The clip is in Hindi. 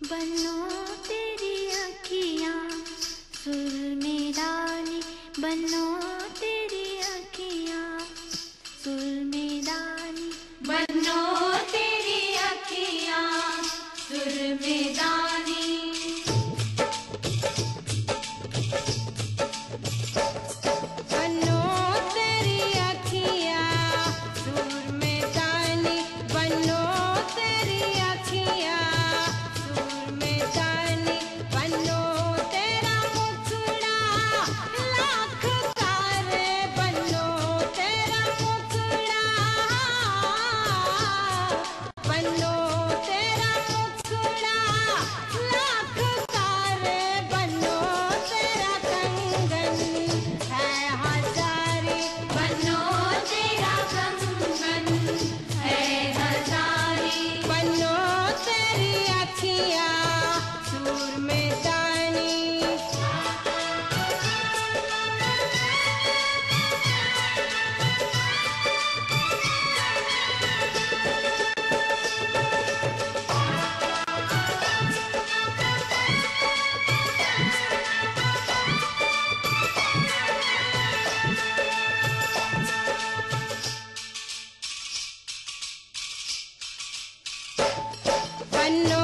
बनो तेरी अखियाँ सुर में डाली बनो तेरी अखियाँ सुर में डाली बनो I know.